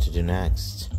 to do next.